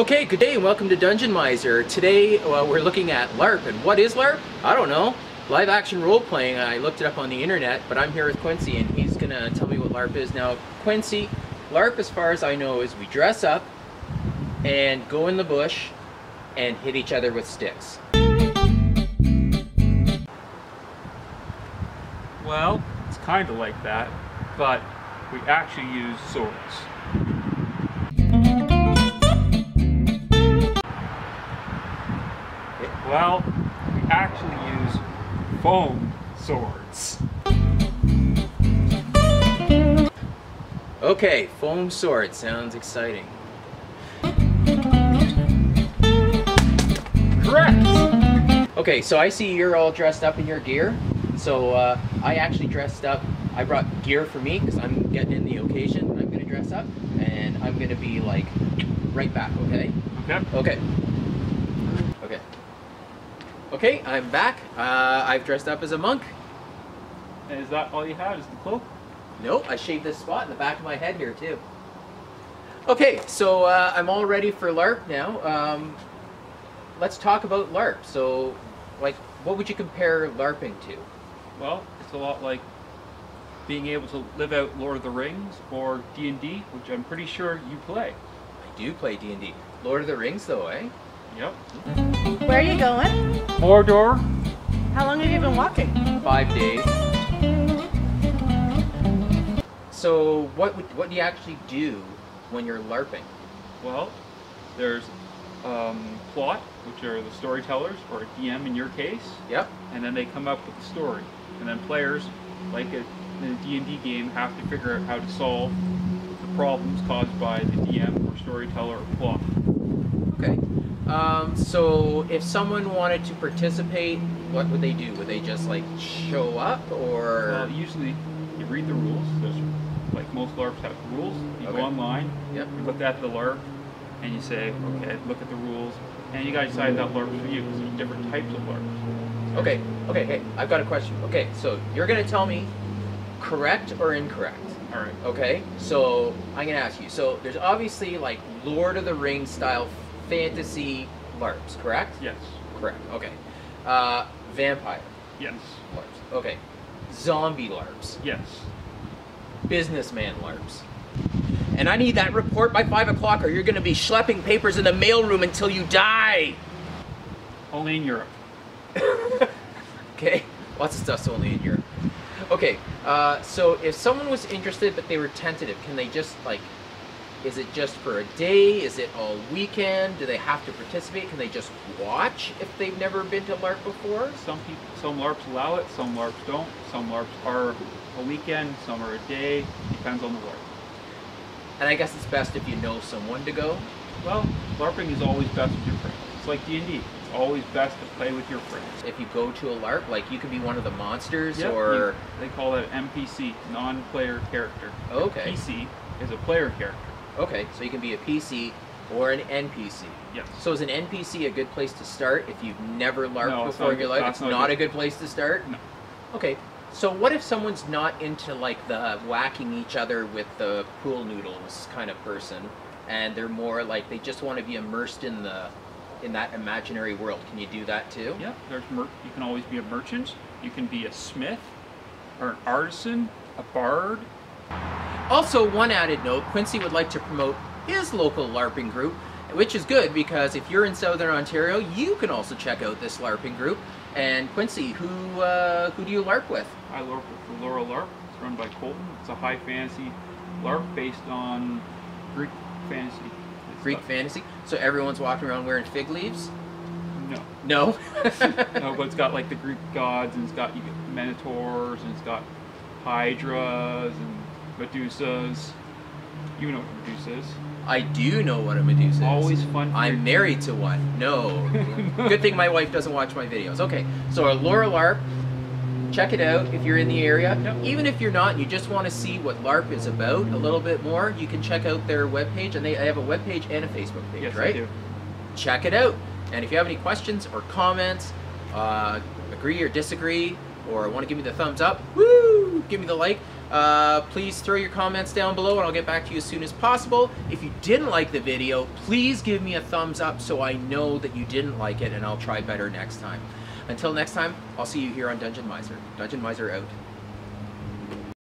Okay, good day and welcome to Dungeon Mizer. Today uh, we're looking at LARP, and what is LARP? I don't know. Live action role playing. I looked it up on the internet, but I'm here with Quincy and he's gonna tell me what LARP is. Now, Quincy, LARP, as far as I know, is we dress up and go in the bush and hit each other with sticks. Well, it's kind of like that, but we actually use swords. Well, we actually use foam swords. Okay, foam sword sounds exciting. Correct! Okay, so I see you're all dressed up in your gear. So uh, I actually dressed up. I brought gear for me because I'm getting in the occasion. I'm gonna dress up, and I'm gonna be like right back. Okay. Okay. Okay. Okay. Okay, I'm back. Uh, I've dressed up as a monk. And is that all you have? Is the cloak? Nope, I shaved this spot in the back of my head here too. Okay, so uh, I'm all ready for LARP now. Um, let's talk about LARP. So, like, what would you compare LARPing to? Well, it's a lot like being able to live out Lord of the Rings or D&D, which I'm pretty sure you play. I do play D&D. Lord of the Rings though, eh? Yep. Where are you going? Mordor, How long have you been walking? Five days. So, what would, what do you actually do when you're LARPing? Well, there's um, plot, which are the storytellers, or a DM in your case, Yep. and then they come up with the story. And then players, like a, in a D&D game, have to figure out how to solve the problems caused by the DM or storyteller or plot. Okay. Um, so, if someone wanted to participate, what would they do? Would they just like show up, or Well, usually you read the rules. There's, like most LARPs have rules. You Okay. go online, Yep. you look at the LARP, and you say, okay, look at the rules, and you guys decide that LARP's for you because there's different types of LARPs. Okay, okay, hey, I've got a question. Okay, so you're gonna tell me correct or incorrect. All right. Okay, so I'm gonna ask you. So there's obviously like Lord of the Rings style fantasy LARPs, correct? Yes. Correct. Okay. Uh, vampire Yes. LARPs. Okay. Zombie LARPs. Yes. Businessman LARPs. And I need that report by five o'clock, or you're gonna be schlepping papers in the mailroom until you die. Only in Europe. Okay, lots of stuff's only in Europe. Okay, uh, so if someone was interested but they were tentative, can they just like, is it just for a day? Is it all weekend? Do they have to participate? Can they just watch if they've never been to LARP before? Some people, some LARPs allow it, some LARPs don't. Some LARPs are a weekend, some are a day. Depends on the LARP. And I guess it's best if you know someone to go. Well, LARPing is always best with your friends. It's like D&D. It's always best to play with your friends. If you go to a LARP, like you can be one of the monsters Yep, or you- they call that NPC, non-player character. Okay. PC is a player character. Okay, so you can be a PC or an NPC. Yes. So is an NPC a good place to start if you've never LARPed No, before in your life? It's not not a good place to start? No. Okay. So what if someone's not into like the whacking each other with the pool noodles kind of person and they're more like they just want to be immersed in the in that imaginary world. Can you do that too? Yeah, there's mer- you can always be a merchant. You can be a smith, or an artisan, a bard. Also, one added note, Quincy would like to promote his local LARPing group, which is good because if you're in Southern Ontario, you can also check out this LARPing group. And Quincy, who uh, who do you LARP with? I LARP with the Laurel LARP. It's run by Colton. It's a high fantasy LARP based on Greek fantasy. Greek got- fantasy. So everyone's walking around wearing fig leaves? No. No. no, but it's got like the Greek gods, and it's got you get minotaurs, and it's got hydras and medusas. You know what Medusa is. I do know what a Medusa is. Always fun. I'm married to one. No. Good thing my wife doesn't watch my videos. Okay, so a Laura LARP. Check it out if you're in the area. Yep. Even if you're not, and you just want to see what LARP is about a little bit more, you can check out their webpage, and they have a webpage and a Facebook page, Yes, right? do. Check it out. And if you have any questions or comments, uh, agree or disagree, or want to give me the thumbs up, woo, give me the like, Uh, please throw your comments down below and I'll get back to you as soon as possible. If you didn't like the video, please give me a thumbs up so I know that you didn't like it and I'll try better next time. Until next time, I'll see you here on Dungeon Mizer. Dungeon Mizer out.